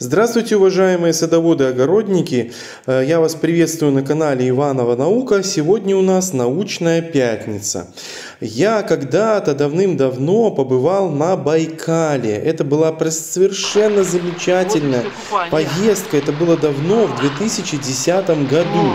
Здравствуйте, уважаемые садоводы-огородники! Э, Я вас приветствую на канале Иванова Наука. Сегодня у нас научная пятница. Я когда-то давным-давно побывал на Байкале. Это была совершенно замечательная поездка. Это было давно, в 2010 году.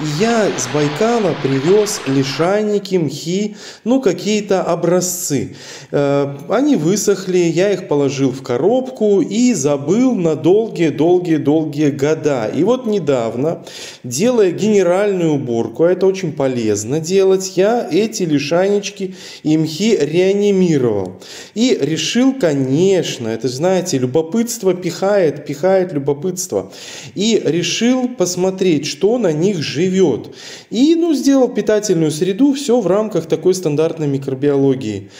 И я с Байкала привез лишайники, мхи, ну какие-то образцы. Э, Они высохли, я их положил в коробку и забыл на долгие-долгие-долгие года. И вот недавно, делая генеральную уборку, а это очень полезно делать, я эти лишайнички и мхи реанимировал. И решил, конечно, это знаете, любопытство пихает, пихает любопытство. И решил посмотреть, что на них живет. И ну, сделал питательную среду, все в рамках такой стандартной микробиологии.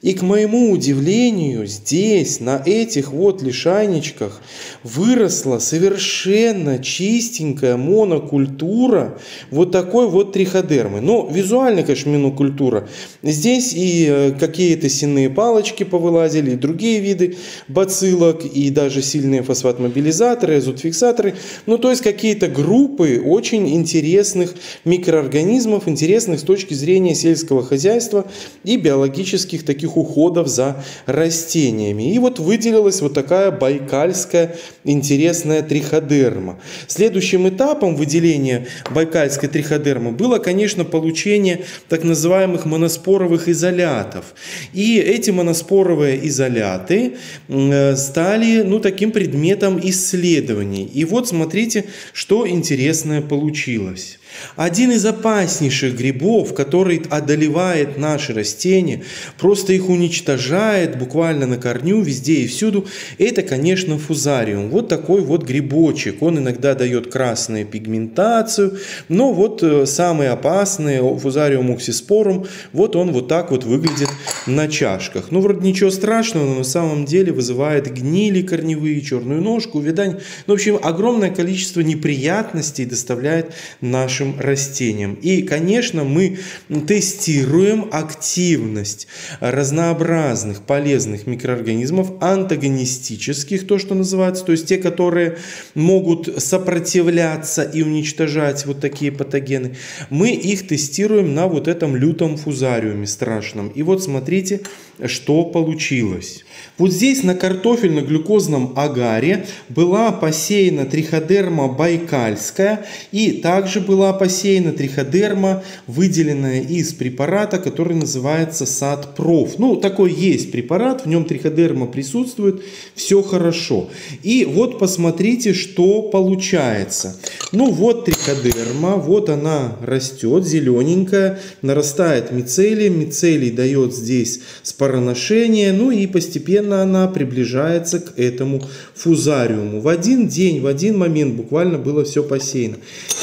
И к моему удивлению, здесь, на этих вот лишайничках, выросла совершенно чистенькая монокультура вот такой вот триходермы. Но визуально, конечно, монокультура. Здесь и э, какие-то сенные палочки повылазили, и другие виды бациллок, и даже сильные фосфат-мобилизаторы, азотфиксаторы. Ну, то есть какие-то группы очень интересных микроорганизмов, интересных с точки зрения сельского хозяйства и биологических таких уходов за растениями. И вот выделилась вот такая байкальская интересная триходерма. Следующим этапом выделения байкальской триходермы было, конечно, получение так называемых моноспоровых изолятов. И эти моноспоровые изоляты стали ну, таким предметом исследований. И вот смотрите, что интересное получилось. Один из опаснейших грибов, который одолевает наши растения, просто их уничтожает буквально на корню, везде и всюду, это, конечно, фузариум. Вот такой вот грибочек. Он иногда дает красную пигментацию, но вот э, самый опасный, фузариум уксиспорум, вот он вот так вот выглядит на чашках. Ну, вроде ничего страшного, но на самом деле вызывает гнили корневые, черную ножку, увядание. Ну, в общем, огромное количество неприятностей доставляет нашим растениям. И, конечно, мы тестируем активность разнообразных полезных микроорганизмов, антагонистических, то, что называется, то есть те, которые могут сопротивляться и уничтожать вот такие патогены. Мы их тестируем на вот этом лютом фузариуме страшном. И вот смотрите, что получилось. Вот здесь на картофельно-глюкозном агаре была посеяна триходерма байкальская и также была посеяна триходерма, выделенная из препарата, который называется САД-ПРОФ. Ну, такой есть препарат, в нем триходерма присутствует, все хорошо. И вот посмотрите, что получается. Ну, вот триходерма, вот она растет, зелененькая, нарастает мицелием, мицелий дает здесь спороношение, ну и постепенно она приближается к этому фузариуму. В один день, в один момент буквально было все посеяно.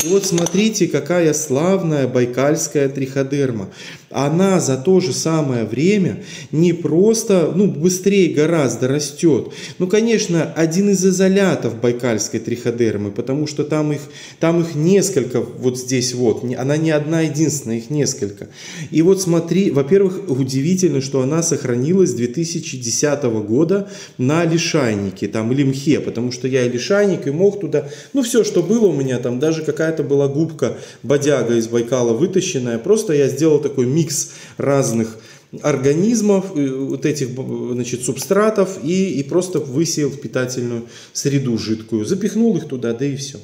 И вот смотрите, какая славная байкальская триходерма она за то же самое время не просто, ну, быстрее гораздо растет. Ну, конечно, один из изолятов байкальской триходермы, потому что там их, там их несколько, вот здесь вот, она не одна единственная, их несколько. И вот смотри, во-первых, удивительно, что она сохранилась с 2010 года на лишайнике, там, или мхе, потому что я и лишайник, и мох туда, ну, все, что было у меня, там даже какая-то была губка бодяга из Байкала вытащенная, просто я сделал такой микс разных организмов, э, вот этих значит, субстратов и, и просто высеял в питательную среду жидкую, запихнул их туда, да и все.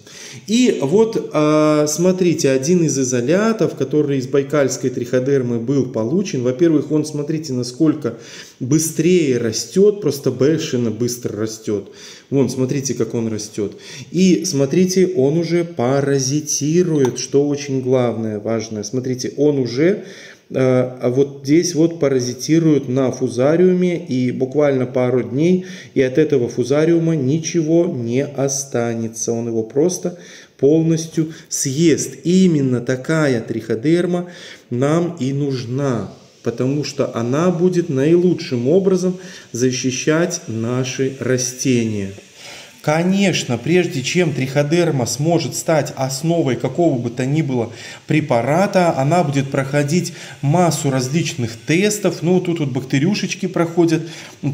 И вот а, смотрите, один из изолятов, который из байкальской триходермы был получен, во-первых, он, смотрите, насколько быстрее растет, просто бешено быстро растет. Вон, смотрите, как он растет. И смотрите, он уже паразитирует, что очень главное, важное. Смотрите, он уже а вот здесь вот паразитируют на фузариуме и буквально пару дней, и от этого фузариума ничего не останется. Он его просто полностью съест. И именно такая триходерма нам и нужна, потому что она будет наилучшим образом защищать наши растения. Конечно, прежде чем триходерма сможет стать основой какого бы то ни было препарата, она будет проходить массу различных тестов. Ну, тут вот бактерюшечки проходят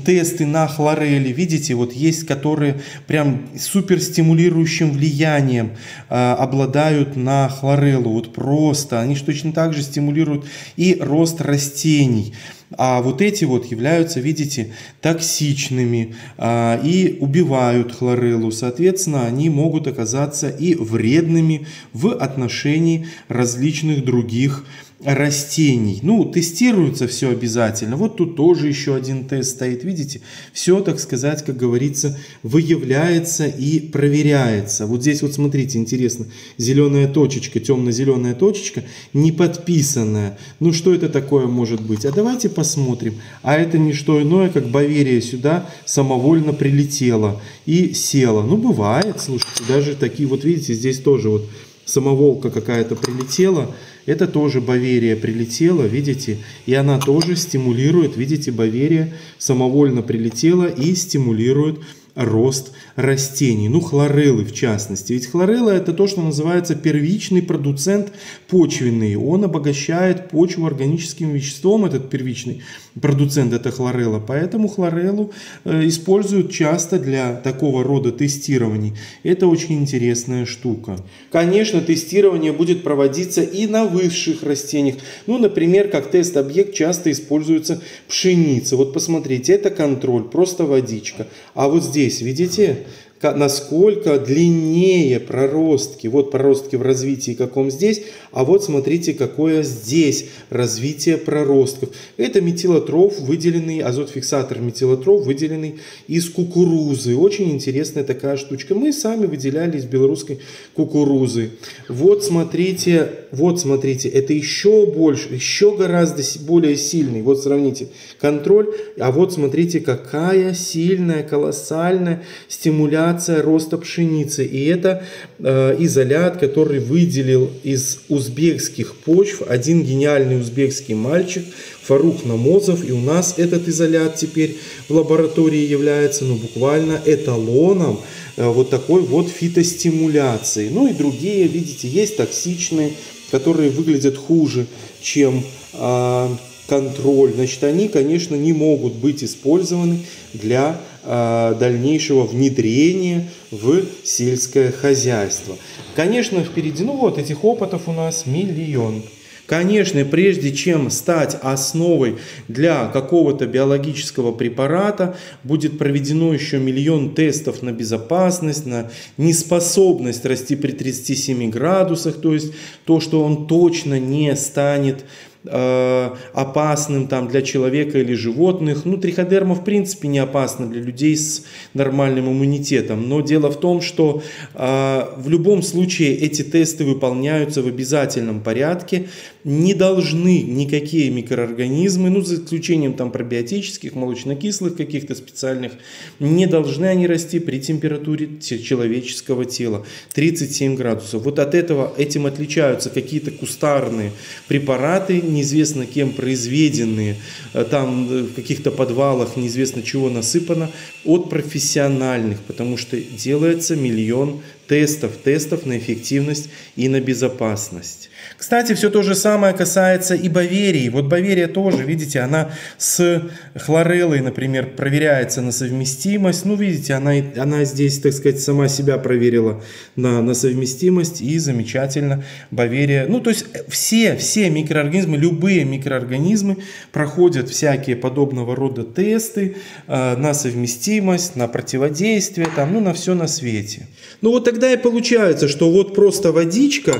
тесты на хлорели. Видите, вот есть, которые прям суперстимулирующим влиянием э, обладают на хлореллу. Вот просто. Они точно так же стимулируют и рост растений. А вот эти вот являются, видите, токсичными а, и убивают хлореллу. Соответственно, они могут оказаться и вредными в отношении различных других растений. Ну, тестируется все обязательно. Вот тут тоже еще один тест стоит. Видите, все, так сказать, как говорится, выявляется и проверяется. Вот здесь вот смотрите, интересно, зеленая точечка, темно-зеленая точечка, не подписанная. Ну, что это такое может быть? А давайте посмотрим. А это не что иное, как Баверия сюда самовольно прилетела и села. Ну, бывает, слушайте, даже такие, вот видите, здесь тоже вот самоволка какая-то прилетела, это тоже Баверия прилетела, видите, и она тоже стимулирует, видите, Баверия самовольно прилетела и стимулирует рост растений, ну хлореллы в частности. Ведь хлорелла это то, что называется первичный продуцент почвенный. Он обогащает почву органическим веществом, этот первичный продуцент это хлорелла. Поэтому хлореллу э, используют часто для такого рода тестирований. Это очень интересная штука. Конечно, тестирование будет проводиться и на высших растениях. Ну, например, как тест-объект часто используется пшеница. Вот посмотрите, это контроль, просто водичка. А вот здесь здесь, видите, насколько длиннее проростки. Вот проростки в развитии каком здесь, а вот смотрите, какое здесь развитие проростков. Это метилотроф, выделенный, азотфиксатор метилотроф, выделенный из кукурузы. Очень интересная такая штучка. Мы сами выделяли из белорусской кукурузы. Вот смотрите, вот смотрите, это еще больше, еще гораздо более сильный. Вот сравните контроль, а вот смотрите, какая сильная, колоссальная стимуляция роста пшеницы. И это э, изолят, который выделил из узбекских почв один гениальный узбекский мальчик Фарух Намозов. И у нас этот изолят теперь в лаборатории является ну, буквально эталоном э, вот такой вот фитостимуляции. Ну и другие, видите, есть токсичные, которые выглядят хуже, чем э, контроль. Значит, они, конечно, не могут быть использованы для а, дальнейшего внедрения в сельское хозяйство. Конечно, впереди, ну вот этих опытов у нас миллион. Конечно, прежде чем стать основой для какого-то биологического препарата, будет проведено еще миллион тестов на безопасность, на неспособность расти при 37 градусах, то есть то, что он точно не станет Э, опасным там, для человека или животных. Ну, триходерма в принципе не опасна для людей с нормальным иммунитетом. Но дело в том, что э, в любом случае эти тесты выполняются в обязательном порядке. Не должны никакие микроорганизмы, ну, за исключением там пробиотических, молочнокислых каких-то специальных, не должны они расти при температуре человеческого тела 37 градусов. Вот от этого этим отличаются какие-то кустарные препараты, неизвестно кем произведенные, э, там э, в каких-то подвалах неизвестно чего насыпано, от профессиональных, потому что делается миллион тестов, тестов на эффективность и на безопасность. Кстати, все то же самое касается и Баверии. Вот Баверия тоже, видите, она с хлореллой, например, проверяется на совместимость. Ну, видите, она, она здесь, так сказать, сама себя проверила на, на совместимость и замечательно Баверия. Ну, то есть все, все микроорганизмы, любые микроорганизмы проходят всякие подобного рода тесты э, на совместимость, на противодействие, там, ну, на все на свете. Ну, вот тогда и получается, что вот просто водичка,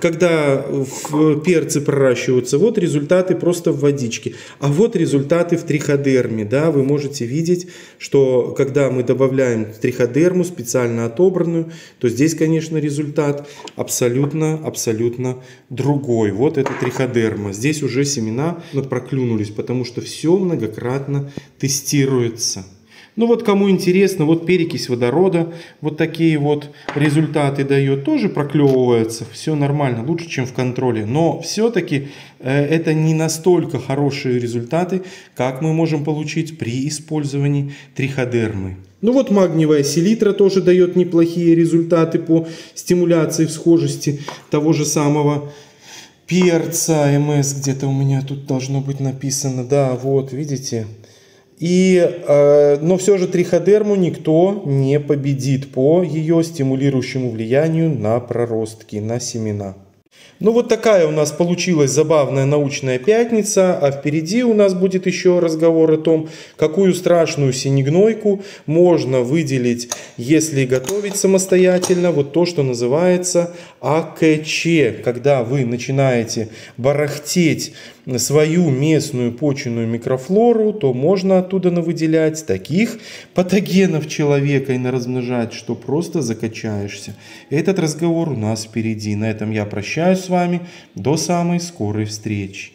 когда в перцы проращиваются, вот результаты просто в водичке. А вот результаты в триходерме. Да, вы можете видеть, что когда мы добавляем триходерму специально отобранную, то здесь, конечно, результат абсолютно, абсолютно другой. Вот это триходерма. Здесь уже семена проклюнулись, потому что все многократно тестируется. Ну вот кому интересно, вот перекись водорода, вот такие вот результаты дает, тоже проклевывается, все нормально, лучше, чем в контроле. Но все-таки э, это не настолько хорошие результаты, как мы можем получить при использовании триходермы. Ну вот магниевая селитра тоже дает неплохие результаты по стимуляции всхожести того же самого перца МС. Где-то у меня тут должно быть написано. Да, вот, видите. И, э, но все же триходерму никто не победит по ее стимулирующему влиянию на проростки, на семена. Ну вот такая у нас получилась забавная научная пятница, а впереди у нас будет еще разговор о том, какую страшную синегнойку можно выделить, если готовить самостоятельно, вот то, что называется АКЧ, когда вы начинаете барахтеть свою местную почвенную микрофлору, то можно оттуда навыделять таких патогенов человека и наразмножать, что просто закачаешься. Этот разговор у нас впереди. На этом я прощаюсь с вами. До самой скорой встречи.